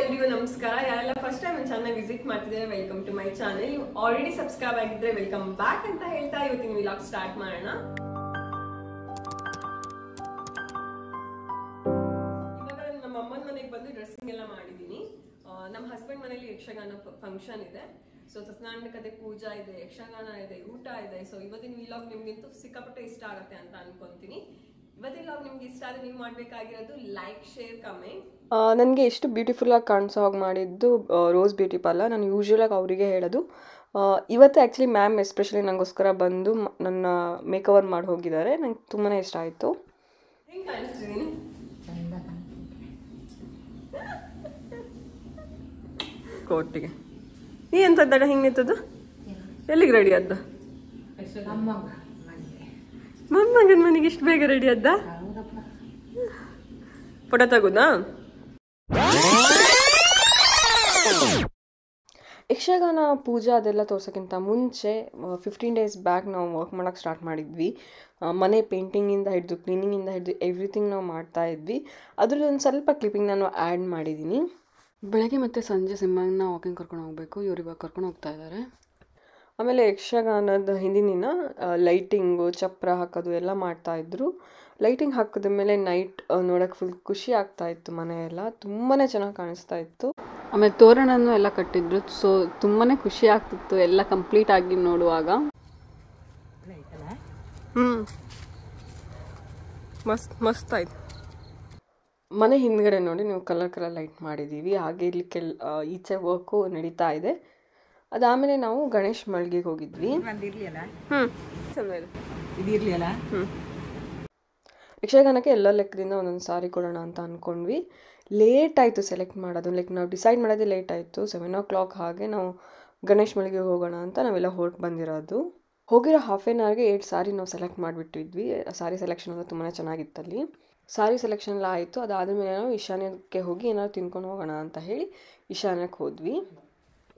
ಎಲ್ರಿಗೂ ನಮಸ್ಕಾರ. ಯಾರೆಲ್ಲ ಫಸ್ಟ್ ಟೈಮ್ ಚಾನಲ್ ವಿಸಿಟ್ ಮಾಡ್ತಿದ್ದಾರೆ ವೆಲ್ಕಮ್ ಟು ಮೈ ಚಾನಲ್ ನೀವು ಆಲ್ರೆಡಿ ಸಬ್ಸ್ಕ್ರೈಬ್ ಆಗಿದ್ರೆ ವೆಲ್ಕಮ್ ಬ್ಯಾಕ್ ಅಂತ ಹೇಳ್ತಾ ಇವತ್ತಿನ ವಿಲಾಗ್ ಸ್ಟಾರ್ಟ್ ಮಾಡೋಣ. ಇವಾಗ ನಮ್ಮ ಅಮ್ಮನ ಮನೆಗೆ ಬಂದು ಡ್ರೆಸ್ಸಿಂಗ್ ಎಲ್ಲ ಮಾಡಿದ್ದೀನಿ. ನಮ್ಮ ಹಸ್ಬೆಂಡ್ ಮನೇಲಿ ಯಕ್ಷಗಾನ ಫಂಕ್ಷನ್ ಇದೆ. ಸೊ ಸತ್ಯನಾರಾಯಣ ಕತೆ ಪೂಜಾ ಇದೆ, ಯಕ್ಷಗಾನ ಇದೆ, ಊಟ ಇದೆ. ಸೊ ಇವತ್ತಿನ ವಿಲಾಗ್ ನಿಮ್ಗಿಂತೂ ಸಿಕ್ಕಾಪಟ್ಟೆ ಇಷ್ಟ ಆಗುತ್ತೆ ಅಂತ ಅನ್ಕೊಂತೀನಿ. ಇವತ್ತಿನ ವಿಲಾಗ್ ನಿಮ್ಗೆ ಇಷ್ಟ ಆದ್ರೆ ನೀವು ಮಾಡ್ಬೇಕಾಗಿರೋದು ಲೈಕ್ ಶೇರ್ ಕಮೆಂಟ್ ನನಗೆ ಎಷ್ಟು ಬ್ಯೂಟಿಫುಲ್ಲಾಗಿ ಕಾಣಿಸೋ ಹಾಗೆ ಮಾಡಿದ್ದು ರೋಸ್ ಬ್ಯೂಟಿ ಪಾರ್ಲರ್ ನಾನು ಯೂಶ್ವಲಾಗಿ ಅವರಿಗೆ ಹೇಳೋದು. ಇವತ್ತು ಆ್ಯಕ್ಚುಲಿ ಮ್ಯಾಮ್ ಎಸ್ಪೆಷಲಿ ನನಗೋಸ್ಕರ ಬಂದು ಮ- ನನ್ನ ಮೇಕವರ್ ಮಾಡಿ ಹೋಗಿದ್ದಾರೆ. ನಂಗೆ ತುಂಬಾ ಇಷ್ಟ ಆಯಿತು. ಹೆಂಗ್ ಕೋಟಿಗೆ ನೀ ಎಂತದ್ದಡ ಹಿಂಗೆ ನಿಂತದ್ದು? ಎಲ್ಲಿಗೆ ರೆಡಿ ಅದ್ದ ಮೊಮ್ಮಗನ ಮನೆಗೆ ಇಷ್ಟು ಬೇಗ ರೆಡಿ ಅದ್ದ ಫೋಟೋ ತಗೋದಾ? ಯಕ್ಷಗಾನ ಪೂಜಾ ಅದೆಲ್ಲ ತೋರ್ಸೋಕ್ಕಿಂತ ಮುಂಚೆ ಫಿಫ್ಟೀನ್ ಡೇಸ್ ಬ್ಯಾಕ್ ನಾವು ವರ್ಕ್ ಮಾಡೋಕ್ಕೆ ಸ್ಟಾರ್ಟ್ ಮಾಡಿದ್ವಿ. ಮನೆ ಪೇಂಟಿಂಗಿಂದ ಹಿಡಿದು ಕ್ಲೀನಿಂಗಿಂದ ಹಿಡಿದು ಎವ್ರಿಥಿಂಗ್ ನಾವು ಮಾಡ್ತಾ ಇದ್ವಿ. ಅದರಲ್ಲಿ ಒಂದು ಸ್ವಲ್ಪ ಕ್ಲಿಪ್ಪಿಂಗ್ ನಾನು ಆ್ಯಡ್ ಮಾಡಿದ್ದೀನಿ ಬೆಳಗ್ಗೆ ಮತ್ತು ಸಂಜೆ ಸಿಂಹನ ವಾಕಿಂಗ್ ಕರ್ಕೊಂಡು ಹೋಗಬೇಕು. ಇವ್ರು ಇವಾಗ ಕರ್ಕೊಂಡು ಹೋಗ್ತಾ ಇದ್ದಾರೆ ಆಮೇಲೆ ಯಕ್ಷಗಾನದ ಹಿಂದಿನ ದಿನ ಲೈಟಿಂಗು ಚಪ್ರ ಹಾಕೋದು ಎಲ್ಲ ಮಾಡ್ತಾ ಇದ್ರು. ಲೈಟಿಂಗ್ ಹಾಕಿದ ಮೇಲೆ ನೈಟ್ ನೋಡೋಕೆ ಫುಲ್ ಖುಷಿ ಆಗ್ತಾ ಇತ್ತು ಮನೆಯೆಲ್ಲ. ತುಂಬಾ ಚೆನ್ನಾಗಿ ಕಾಣಿಸ್ತಾ ಇತ್ತು. ಆಮೇಲೆ ತೋರಣನು ಎಲ್ಲ ಕಟ್ಟಿದ್ರು. ಸೊ ತುಂಬಾ ಖುಷಿ ಆಗ್ತಿತ್ತು ಎಲ್ಲ ಕಂಪ್ಲೀಟ್ ಆಗಿ ನೋಡುವಾಗ. ಹ್ಞೂ ಮಸ್ತ್ ಮಸ್ತ್ ಆಯ್ತು. ಮನೆ ಹಿಂದ್ಗಡೆ ನೋಡಿ ನೀವು ಕಲರ್ ಕಲರ್ ಲೈಟ್ ಮಾಡಿದ್ದೀವಿ ಹಾಗೆ ಇಲ್ಲಿ ಕೆಲ್ ಈಚೆ ವರ್ಕು ನಡೀತಾ ಇದೆ. ಅದಾದಮೇಲೆ ನಾವು ಗಣೇಶ್ ಮಳ್ಗೆಗೆ ಹೋಗಿದ್ವಿ. ಹ್ಞೂ ಯಕ್ಷಗಾನಕ್ಕೆ ಎಲ್ಲ ಲೆಕ್ಕದಿಂದ ಒಂದೊಂದು ಸಾರಿ ಕೊಡೋಣ ಅಂತ ಅಂದ್ಕೊಂಡ್ವಿ ಲೇಟ್ ಆಯಿತು ಸೆಲೆಕ್ಟ್ ಮಾಡೋದು. ಲೈಕ್ ನಾವು ಡಿಸೈಡ್ ಮಾಡೋದೇ ಲೇಟ್ ಆಯಿತು. ಸೆವೆನ್ ಓ ಕ್ಲಾಕ್ ಹಾಗೆ ನಾವು ಗಣೇಶ್ ಮಳಿಗೆ ಹೋಗೋಣ ಅಂತ ನಾವೆಲ್ಲ ಹೊರಟು ಬಂದಿರೋದು. ಹೋಗಿರೋ ಹಾಫ್ ಆನ್ ಅವರ್ಗೆ ಏಟ್ ಸಾರಿ ನಾವು ಸೆಲೆಕ್ಟ್ ಮಾಡಿಬಿಟ್ಟಿದ್ವಿ. ಸಾರಿ ಸೆಲೆಕ್ಷನ್ ಎಲ್ಲ ತುಂಬಾ ಚೆನ್ನಾಗಿತ್ತಲ್ಲಿ. ಸಾರಿ ಸೆಲೆಕ್ಷನ್ ಎಲ್ಲ ಆಯಿತು. ಅದಾದಮೇಲೆ ನಾವು ಈಶಾನ್ಯಕ್ಕೆ ಹೋಗಿ ಏನಾದ್ರು ತಿನ್ಕೊಂಡು ಹೋಗೋಣ ಅಂತ ಹೇಳಿ ಈಶಾನ್ಯಕ್ಕೆ ಹೋದ್ವಿ.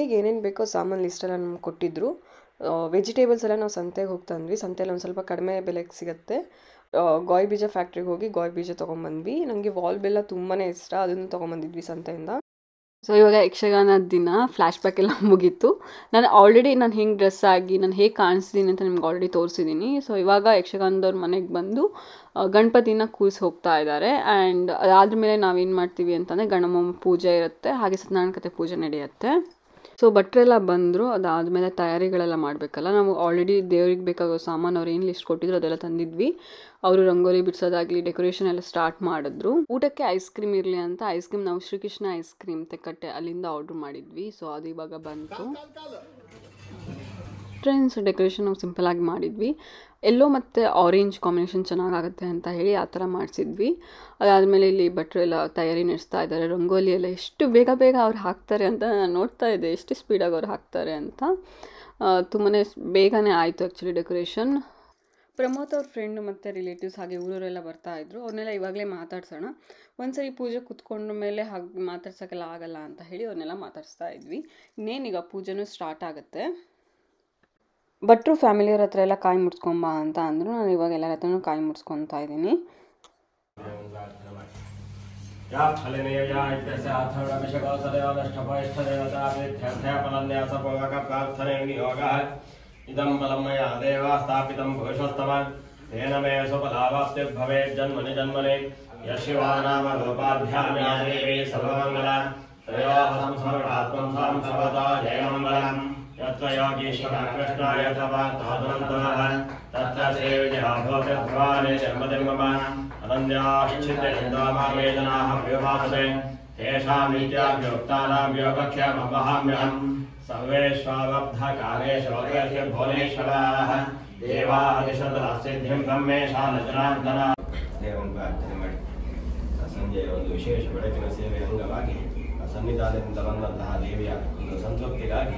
ಈಗ ಏನೇನು ಬೇಕೋ ಸಾಮಾನು ಲಿಸ್ಟೆಲ್ಲ ನಮ್ಗೆ ಕೊಟ್ಟಿದ್ರು. ವೆಜಿಟೇಬಲ್ಸ್ ಎಲ್ಲ ನಾವು ಸಂತೆಗೆ ಹೋಗ್ತಾ ಅಂದ್ವಿ ಸಂತೆಯಲ್ಲಿ ಒಂದು ಸ್ವಲ್ಪ ಕಡಿಮೆ ಬೆಲೆಗೆ ಸಿಗುತ್ತೆ. ಗಾಯ್ ಬೀಜ ಫ್ಯಾಕ್ಟ್ರಿಗೆ ಹೋಗಿ ಗೋಯ್ ಬೀಜ ತೊಗೊಂಬಂದ್ವಿ. ನನಗೆ ವಾಲ್ ಬೆಲ್ಲ ತುಂಬಾ ಇಷ್ಟ. ಅದನ್ನು ತೊಗೊಂಬಂದಿದ್ವಿ ಸಂತೆಯಿಂದ. ಸೊ ಇವಾಗ ಯಕ್ಷಗಾನದ ದಿನ ಫ್ಲ್ಯಾಶ್ ಬ್ಯಾಕ್ ಎಲ್ಲ ಮುಗೀತು. ನಾನು ಆಲ್ರೆಡಿ ನಾನು ಹೆಂಗೆ ಡ್ರೆಸ್ ಆಗಿ, ನಾನು ಹೇಗೆ ಕಾಣಿಸ್ತೀನಿ ಅಂತ ನಿಮ್ಗೆ ಆಲ್ರೆಡಿ ತೋರಿಸಿದ್ದೀನಿ ಸೊ ಇವಾಗ ಯಕ್ಷಗಾನದವ್ರ ಮನೆಗೆ ಬಂದು ಗಣಪತಿನ ಕೂರಿಸಿ ಹೋಗ್ತಾ ಇದ್ದಾರೆ ಆ್ಯಂಡ್ ಅದಾದ ಮೇಲೆ ನಾವೇನು ಮಾಡ್ತೀವಿ ಅಂತಂದರೆ ಗಣಮ ಪೂಜೆ ಇರುತ್ತೆ. ಹಾಗೆ ಸತ್ಯನಾರಾಯಣ ಕತೆ ಪೂಜೆ ನಡೆಯುತ್ತೆ. ಸೊ ಭಟ್ರೆಲ್ಲ ಬಂದರು ಅದಾದಮೇಲೆ ತಯಾರಿಗಳೆಲ್ಲ ಮಾಡಬೇಕಲ್ಲ? ನಾವು ಆಲ್ರೆಡಿ ದೇವ್ರಿಗೆ ಬೇಕಾಗೋ ಸಾಮಾನು ಅವ್ರು ಏನು ಲಿಸ್ಟ್ ಕೊಟ್ಟಿದ್ರು ಅದೆಲ್ಲ ತಂದಿದ್ವಿ. ಅವರು ರಂಗೋಲಿ ಬಿಡಿಸೋದಾಗಲಿ ಡೆಕೋರೇಷನ್ ಎಲ್ಲ ಸ್ಟಾರ್ಟ್ ಮಾಡಿದ್ರು. ಊಟಕ್ಕೆ ಐಸ್ ಕ್ರೀಮ್ ಇರಲಿ ಅಂತ ಐಸ್ ಕ್ರೀಮ್ ನಾವು ಶ್ರೀಕೃಷ್ಣ ಐಸ್ ಕ್ರೀಮ್ ತೆಕ್ಕಟ್ಟೆ ಅಲ್ಲಿಂದ ಆರ್ಡ್ರ್ ಮಾಡಿದ್ವಿ. ಸೊ ಅದು ಇವಾಗ ಬಂತು. ಫ್ರೆಂಡ್ಸ್ ಡೆಕೋರೇಷನ್ ನಾವು ಸಿಂಪಲ್ ಆಗಿ ಮಾಡಿದ್ವಿ. ಎಲ್ಲೋ ಮತ್ತು ಆರೆಂಜ್ ಕಾಂಬಿನೇಷನ್ ಚೆನ್ನಾಗಾಗುತ್ತೆ ಅಂತ ಹೇಳಿ ಆ ಥರ ಮಾಡಿಸಿದ್ವಿ. ಅದಾದಮೇಲೆ ಇಲ್ಲಿ ಭಟ್ರು ಎಲ್ಲ ತಯಾರಿ ನಡೆಸ್ತಾ ಇದ್ದಾರೆ. ರಂಗೋಲಿ ಎಲ್ಲ ಎಷ್ಟು ಬೇಗ ಬೇಗ ಅವ್ರು ಹಾಕ್ತಾರೆ ಅಂತ ನಾನು ನೋಡ್ತಾ ಇದ್ದೆ. ಎಷ್ಟು ಸ್ಪೀಡಾಗಿ ಅವ್ರು ಹಾಕ್ತಾರೆ ಅಂತ. ತುಂಬಾ ಬೇಗನೆ ಆಯಿತು ಆ್ಯಕ್ಚುಲಿ ಡೆಕೋರೇಷನ್ ಪ್ರಮೋದ್ ಅವ್ರ ಫ್ರೆಂಡ್ ಮತ್ತು ರಿಲೇಟಿವ್ಸ್ ಹಾಗೆ ಊರವರೆಲ್ಲ ಬರ್ತಾ ಇದ್ರು. ಅವ್ರನ್ನೆಲ್ಲ ಇವಾಗಲೇ ಮಾತಾಡ್ಸೋಣ. ಒಂದ್ಸರಿ ಪೂಜೆ ಕುತ್ಕೊಂಡ ಮೇಲೆ ಹಾಗೆ ಮಾತಾಡ್ಸೋಕ್ಕೆಲ್ಲ ಆಗಲ್ಲ ಅಂತ ಹೇಳಿ ಅವ್ರನ್ನೆಲ್ಲ ಮಾತಾಡಿಸ್ತಾ ಇದ್ವಿ. ಇನ್ನೇನೀಗ ಪೂಜೆನೂ ಸ್ಟಾರ್ಟ್ ಆಗುತ್ತೆ. ಭಟ್ರು ಫ್ಯಾಮಿಲಿಯವ್ರ ಹತ್ರ ಎಲ್ಲ ಕಾಯಿ ಮುಡ್ಸ್ಕೊಂಬ ಅಂತ ಅಂದರು ನಾನು ಇವಾಗ ಎಲ್ಲರ ಹತ್ರನೂ ಕಾಯಿ ಮುಡ್ಸ್ಕೊತಾ ಇದ್ದೀನಿ या फलनेया इत्यस्य अथर्वभिषको सदैवष्टभयष्ठदेवताभ्यर्थयापलन्यासपूर्वकप्रार्थने नियोगः इदं बलं मया देव स्थापितं भविष्यस्तवान् तेन मे सुफलावाप्तिर्भवेत् जन्मनि जन्मनि यशिवा नाम रूपाभ्यां या देवी सर्वमङ्गला त्रयोः संसर्गात्मं सां सर्वदा जयमङ्गलम् यत्र योगीश्वरः कृष्णाय तव तादनन्तरः तत्र श्रीविजयः भवति जन्मजन्ममान् अनन्याश्चित्तयन्तामामे जनाः व्योभासते तेषां नित्याभ्योक्तानां योगक्षेममहाम्यहम् सर्वेष्वाबद्धकालेषु अग्रस्य भुवनेश्वराः ದೇವಾದಿಶತಸಿದ್ಧಿಂ ಬ್ರಹ್ಮೇಶಾ ನಜನಾರ್ದನ ದೇವಂ ಪ್ರಾರ್ಥನೆ ಮಾಡಿ ಆ ಸಂಜೆಯ ಒಂದು ವಿಶೇಷ ಬೆಳಕಿನ ಸೇವೆ ಅಂಗವಾಗಿ ಆ ಸನ್ನಿಧಾನದಿಂದ ಬಂದಂತಹ ದೇವಿಯ ಒಂದು ಸಂತೃಪ್ತಿಗಾಗಿ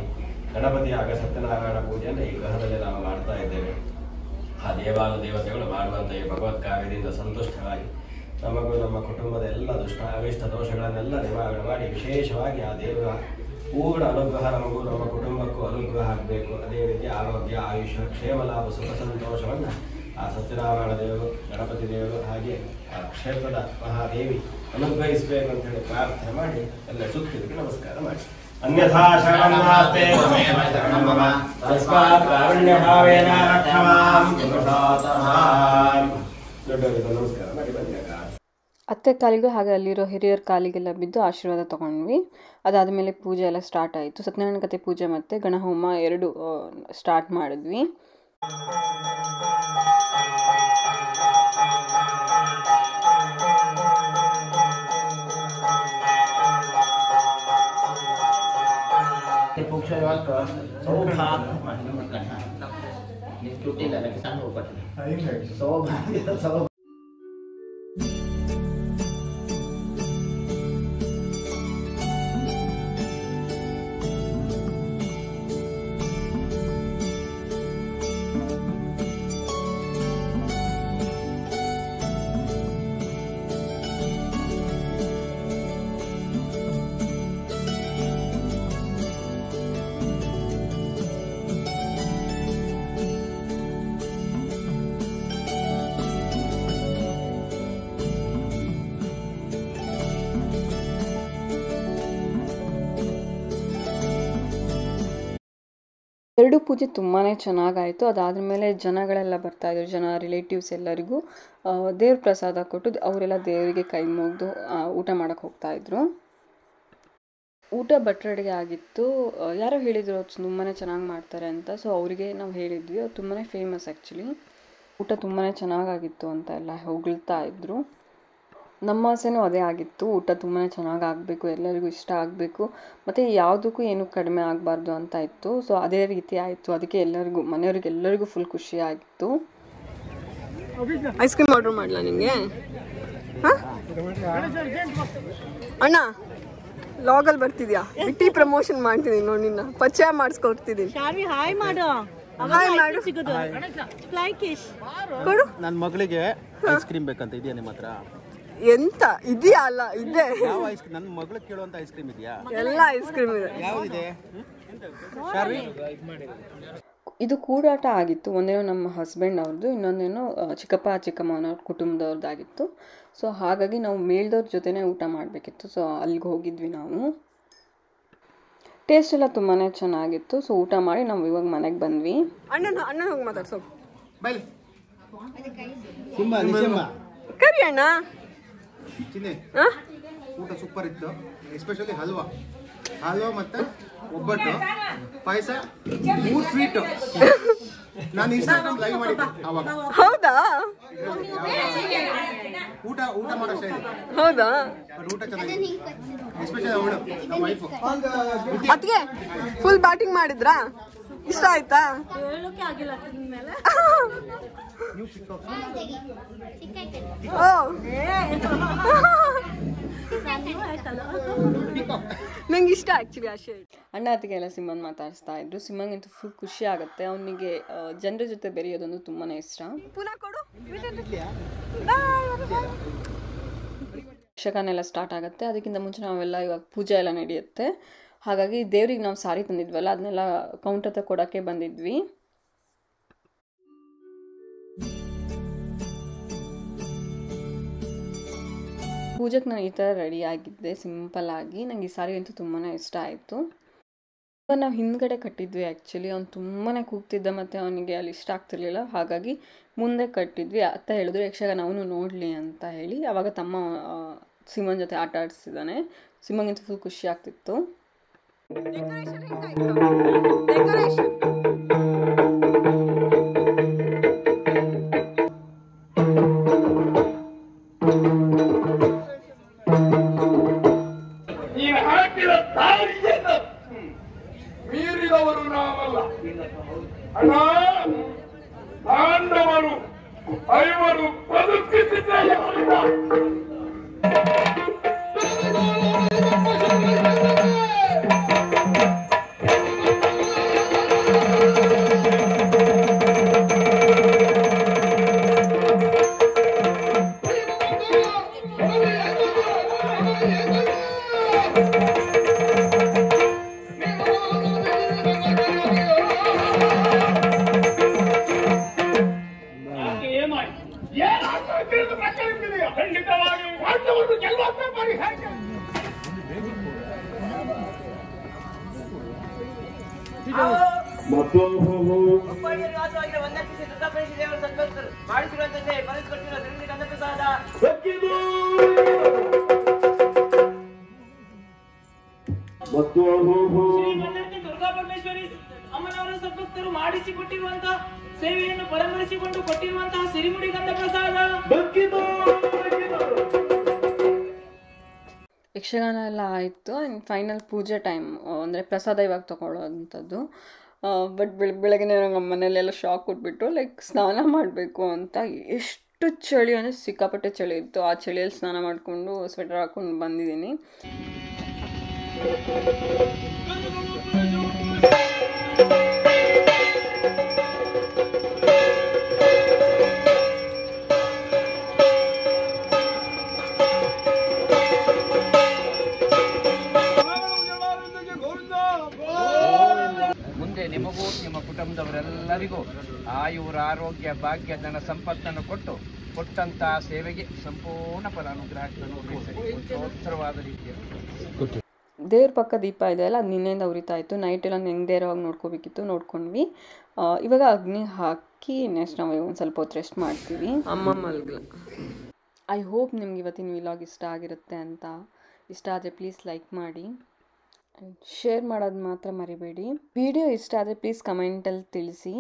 ಗಣಪತಿ ಆಗ ಸತ್ಯನಾರಾಯಣ ಪೂಜೆಯನ್ನು ಈ ಗ್ರಹದಲ್ಲಿ ನಾವು ಮಾಡ್ತಾ ಇದ್ದೇವೆ. ಆ ದೇವಾನು ದೇವತೆಗಳು ಮಾಡುವಂಥ ಈ ಭಗವತ್ ಕಾವ್ಯದಿಂದ ಸಂತುಷ್ಟರಾಗಿ ನಮಗೂ ನಮ್ಮ ಕುಟುಂಬದ ಎಲ್ಲ ದುಷ್ಟ ಅವಿಷ್ಟ ದೋಷಗಳನ್ನೆಲ್ಲ ನಿವಾರಣೆ ಮಾಡಿ ವಿಶೇಷವಾಗಿ ಆ ದೇವರ ಪೂರ್ಣ ಅನುಗ್ರಹ ನಮಗೂ, ನಮ್ಮ ಕುಟುಂಬಕ್ಕೂ ಅನುಗ್ರಹ ಆಗಬೇಕು. ಅದೇ ರೀತಿ ಆರೋಗ್ಯ, ಆಯುಷ್ಯ, ಕ್ಷೇಮ, ಲಾಭ, ಸುಖ, ಸಂತೋಷವನ್ನು ಆ ಸತ್ಯನಾರಾಯಣ ದೇವರು, ಗಣಪತಿ ದೇವರು ಹಾಗೆ ಆ ಕ್ಷೇತ್ರದ ಮಹಾದೇವಿ ಅನುಗ್ರಹಿಸಬೇಕು ಅಂತ ಹೇಳಿ ಪ್ರಾರ್ಥನೆ ಮಾಡಿ ಎಲ್ಲ ಸುತ್ತಿದ್ದಕ್ಕೆ ನಮಸ್ಕಾರ ಮಾಡಿ. ಅನ್ಯಥಾ ಶರಣಂ ನಾಸ್ತೆ ತ್ವಮೇವ शरणं मम तस्मात् कारुण्यभावेन. ಅತ್ತೆ ಕಾಲಿಗೂ ಹಾಗೆ ಅಲ್ಲಿರೋ ಹಿರಿಯರ ಕಾಲಿಗೆಲ್ಲ ಬಿದ್ದು ಆಶೀರ್ವಾದ ತೊಗೊಂಡ್ವಿ. ಅದಾದಮೇಲೆ ಪೂಜೆ ಎಲ್ಲ ಸ್ಟಾರ್ಟ್ ಆಯಿತು. ಸತ್ಯನಾರಾಯಣ ಕಥೆ ಪೂಜೆ ಮತ್ತು ಗಣಹೋಮ ಎರಡು ಸ್ಟಾರ್ಟ್ ಮಾಡಿದ್ವಿ. 복셔요 소박 만들었잖아. 이쪽에 나랑 산호 같은. 아니, 소박, 소박. ಎರಡು ಪೂಜೆ ತುಂಬಾ ಚೆನ್ನಾಗಾಯಿತು. ಅದಾದ ಮೇಲೆ ಜನಗಳೆಲ್ಲ ಬರ್ತಾ ಬರ್ತಾಯಿದ್ರು ಜನ ರಿಲೇಟಿವ್ಸ್ ಎಲ್ಲರಿಗೂ ದೇವ್ರ ಪ್ರಸಾದ ಕೊಟ್ಟು ಅವರೆಲ್ಲ ದೇವರಿಗೆ ಕೈ ಮುಗಿದು ಊಟ ಮಾಡೋಕ್ಕೆ ಹೋಗ್ತಾಯಿದ್ರು ಊಟ ಬಟ್ರಡಿಗೆ ಆಗಿತ್ತು. ಯಾರೋ ಹೇಳಿದರು ತುಂಬಾ ಚೆನ್ನಾಗಿ ಮಾಡ್ತಾರೆ ಅಂತ. ಸೊ ಅವರಿಗೆ ನಾವು ಹೇಳಿದ್ವಿ. ಅದು ತುಂಬಾ ಫೇಮಸ್ ಆ್ಯಕ್ಚುಲಿ ಊಟ ತುಂಬಾ ಚೆನ್ನಾಗಾಗಿತ್ತು ಅಂತ ಎಲ್ಲ ಹೊಗಳ್ತಾ ಇದ್ರು. ನಮ್ಮ ಆಸೆನೂ ಅದೇ ಆಗಿತ್ತು. ಊಟ ತುಂಬಾ ಚೆನ್ನಾಗಿ ಆಗಬೇಕು ಎಲ್ಲರಿಗೂ ಇಷ್ಟ ಆಗಬೇಕು. ಮತ್ತು ಯಾವುದಕ್ಕೂ ಏನೂ ಕಡಿಮೆ ಆಗಬಾರ್ದು ಅಂತ ಇತ್ತು. ಸೊ ಅದೇ ರೀತಿ ಆಯಿತು. ಅದಕ್ಕೆ ಎಲ್ಲರಿಗೂ ಮನೆಯವ್ರಿಗೆ ಎಲ್ಲರಿಗೂ ಫುಲ್ ಖುಷಿ ಆಗಿತ್ತು. ಐಸ್ ಕ್ರೀಮ್ ಆರ್ಡರ್ ಮಾಡಲ ನಿಮಗೆ ಅಣ್ಣ ಲಾಗಲ್ಲಿ ಬರ್ತಿದ್ಯಾ? ಬಿಟ್ಟಿ ಪ್ರಮೋಷನ್ ಮಾಡ್ತೀನಿ ನೋಡಿ ನಿನ್ನ. ಪರಿಚಯ ಮಾಡಿಸ್ಕೊಡ್ತಿದ್ದೀನಿ ಶಾರ್ವಿ ಹಾಯ್ ಮಾಡು. ಹಾಯ್ ಮಾಡು. ಸಿಗೋದು. ಕೊಡು. ನನ್ನ ಮಗಳಿಗೆ ಐಸ್ ಕ್ರೀಮ್ ಬೇಕಂತ ಇದೆಯಾ ನಿಮ್ಮ ಹತ್ರ ಎಂತ? ಇದೆಯಾ ಅಲ್ಲ ಇದೆ. ಯಾವ ಐಸ್ ಕ್ರೀಮ್ ನನ್ನ ಮಗಳು ಕೇಳುವಂತ ಐಸ್ ಕ್ರೀಮ್ ಇದೆಯಾ? ಎಲ್ಲ ಐಸ್ ಕ್ರೀಮ್ ಇದೆ. ಯಾವ್ದಿದೆ? ಇದು ಕೂಡಾಟ ಆಗಿತ್ತು. ಒಂದೇನೋ ನಮ್ಮ ಹಸ್ಬೆಂಡ್ ಅವ್ರದ್ದು ಇನ್ನೊಂದೇನೋ ಚಿಕ್ಕಪ್ಪ ಚಿಕ್ಕಮ್ಮನವ್ರ ಕುಟುಂಬದವ್ರದ್ದಾಗಿತ್ತು ಸೊ ಹಾಗಾಗಿ ನಾವು ಮೇಲ್ದವ್ರ ಜೊತೆನೇ ಊಟ ಮಾಡಬೇಕಿತ್ತು. ಸೊ ಅಲ್ಲಿಗೆ ಹೋಗಿದ್ವಿ ನಾವು. ಟೇಸ್ಟ್ ಎಲ್ಲ ತುಂಬಾ ಚೆನ್ನಾಗಿತ್ತು. ಸೊ ಊಟ ಮಾಡಿ ನಾವು ಇವಾಗ ಮನೆಗೆ ಬಂದ್ವಿ. ಅಣ್ಣನ ಅಣ್ಣನ ಹೋಗಿ ಮಾತಾಡ್ಸೋ. ಕರಿ ಅಣ್ಣ? ಊಟ ಸೂಪರ್ ಇತ್ತು. ಎಸ್ಪೆಷಲಿ ಹಲ್ವಾ. ಹಲ್ವಾ ಮತ್ತೆ ಒಬ್ಬಟ್ಟು. ಪಾಯಸ ಮೂರು ಸ್ವೀಟ್ ನಾನು ಇನ್ಸ್ಟಾಗ್ರಾಮ್ ಲೈವ್ ಮಾಡಿದ್ದೆ ಅವಾಗ. ಹೌದಾ? ಊಟ ಊಟ ಮಾಡೋ ಶೈಲಿ. ಹೌದಾ? ಬಟ್ ಊಟ ಚೆನ್ನಾಗಿದೆ. ಎಸ್ಪೆಷಲಿ ಅವಳು ನಮ್ಮ ವೈಫ್ ಅದಕ್ಕೆ ಫುಲ್ ಬ್ಯಾಟಿಂಗ್ ಮಾಡಿದ್ರಾ? ಇಷ್ಟ ಆಯ್ತಾ? ಹೇಳೋಕೆ ಆಗಿಲ್ಲ ಮೇಲೆ ಓ. ನಂಗೆ ಇಷ್ಟ ಆ್ಯಕ್ಚುಲಿ ಆ ಶರ್ಟ್ ಅಣ್ಣ ಎಲ್ಲ ಸಿಂಹನ್ ಮಾತಾಡಿಸ್ತಾ ಇದ್ರು. ಸಿಂಹಂಗಂತೂ ಫುಲ್ ಖುಷಿ ಆಗುತ್ತೆ. ಅವನಿಗೆ ಜನರ ಜೊತೆ ಬೆರೆಯೋದೊಂದು ತುಂಬಾ ಇಷ್ಟ. ಪುನಃ ಕೊಡು. ಯಕ್ಷಗಾನ ಎಲ್ಲ ಸ್ಟಾರ್ಟ್ ಆಗುತ್ತೆ. ಅದಕ್ಕಿಂತ ಮುಂಚೆ ನಾವೆಲ್ಲ ಇವಾಗ ಪೂಜೆ ಎಲ್ಲ ನಡೆಯುತ್ತೆ. ಹಾಗಾಗಿ ದೇವ್ರಿಗೆ ನಾವು ಸಾರಿ ತಂದಿದ್ವಲ್ಲ ಅದನ್ನೆಲ್ಲ ಕೌಂಟರ್ ಕೊಡೋಕ್ಕೆ ಬಂದಿದ್ವಿ. ಪೂಜೆಗೆ ನಾನು ಈ ಥರ ರೆಡಿ ಆಗಿದ್ದೆ ಸಿಂಪಲ್ ಆಗಿ. ನಂಗೆ ಈ ಸಾರಿ ಅಂತೂ ತುಂಬಾ ಇಷ್ಟ ಆಯಿತು. ನಾವು ಹಿಂದ್ಗಡೆ ಕಟ್ಟಿದ್ವಿ ಆ್ಯಕ್ಚುಲಿ ಅವ್ನು ತುಂಬಾ ಕೂಗ್ತಿದ್ದ ಮತ್ತು ಅವನಿಗೆ ಅಲ್ಲಿ ಇಷ್ಟ ಆಗ್ತಿರ್ಲಿಲ್ಲ. ಹಾಗಾಗಿ ಮುಂದೆ ಕಟ್ಟಿದ್ವಿ. ಅತ್ತ ಹೇಳಿದ್ರು, ಯಕ್ಷಗಾನ ಅವನು ನೋಡಲಿ ಅಂತ ಹೇಳಿ. ಆವಾಗ ತಮ್ಮ ಸಿಂಹನ್ ಜೊತೆ ಆಟ ಆಡಿಸಿದ್ದಾನೆ. ಸಿಂಹಂಗಂತೂ ಫುಲ್ ಖುಷಿ ಆಗ್ತಿತ್ತು. ಅಣ್ಣ ಪಾಂಡವರು ಐವರು ಬದುಕಿಸಿದ್ದಾರೆ ಶ್ರೀಮನ್ನರ್ತಿ ದುರ್ಗಾ ಪರಮೇಶ್ವರಿ ಅಮ್ಮನವರ ಸೇವೆಯನ್ನು ಪ್ರಸಾದ ಯಕ್ಷಗಾನ ಎಲ್ಲ ಆಯಿತು ಆ್ಯಂಡ್ ಫೈನಲ್ ಪೂಜೆ ಟೈಮ್ ಅಂದರೆ ಪ್ರಸಾದ ಇವಾಗ ತೊಗೊಳ್ಳೋವಂಥದ್ದು. ಬಟ್ ಬೆಳಗ್ಗೆ ಬೆಳಗ್ಗೆ ನಮ್ಮ ಮನೇಲೆಲ್ಲ ಶಾಕ್ ಕೊಟ್ಬಿಟ್ಟು ಲೈಕ್ ಸ್ನಾನ ಮಾಡಬೇಕು ಅಂತ ಎಷ್ಟು ಚಳಿ ಅಂದರೆ ಸಿಕ್ಕಾಪಟ್ಟೆ ಚಳಿ ಇತ್ತು. ಆ ಚಳಿಯಲ್ಲಿ ಸ್ನಾನ ಮಾಡಿಕೊಂಡು ಸ್ವೆಟರ್ ಹಾಕ್ಕೊಂಡು ಬಂದಿದ್ದೀನಿ. ಭಾಗ್ಯ ಧನ ಸಂಪತ್ತನ್ನು ಕೊಟ್ಟು ಕೊಟ್ಟಂತಹ ಸೇವೆಗೆ ಸಂಪೂರ್ಣ ಫಲ ಅನುಗ್ರಹಗಳನ್ನು ಉತ್ಸವವಾದ ರೀತಿಯಲ್ಲಿ. ದೇವ್ರ ಪಕ್ಕ ದೀಪ ಇದೆ ಅಲ್ಲ ಅದು ನಿನ್ನೆಯಿಂದ ಉರಿತಾ ಇತ್ತು. ನೈಟ್ ಎಲ್ಲ ನೆಂಗದೇ ಇರೋವಾಗ ನೋಡ್ಕೋಬೇಕಿತ್ತು ನೋಡ್ಕೊಂಡ್ವಿ. ಇವಾಗ ಅಗ್ನಿ ಹಾಕಿ ನೆಕ್ಸ್ಟ್ ನಾವು ಒಂದು ಸ್ವಲ್ಪ ಹೊತ್ತು ರೆಸ್ಟ್ ಮಾಡ್ತೀವಿ. ಅಮ್ಮ ಮಲ್ಗಲ ಐ ಹೋಪ್ ನಿಮ್ಗೆ ಇವತ್ತಿನ ವಿಲಾಗ್ ಇಷ್ಟ ಆಗಿರುತ್ತೆ ಅಂತ. ಇಷ್ಟ ಆದರೆ ಪ್ಲೀಸ್ ಲೈಕ್ ಮಾಡಿ. ಶೇರ್ ಮಾಡೋದು ಮಾತ್ರ ಮರಿಬೇಡಿ. ವಿಡಿಯೋ ಇಷ್ಟ ಆದರೆ ಪ್ಲೀಸ್ ಕಮೆಂಟಲ್ಲಿ ತಿಳಿಸಿ.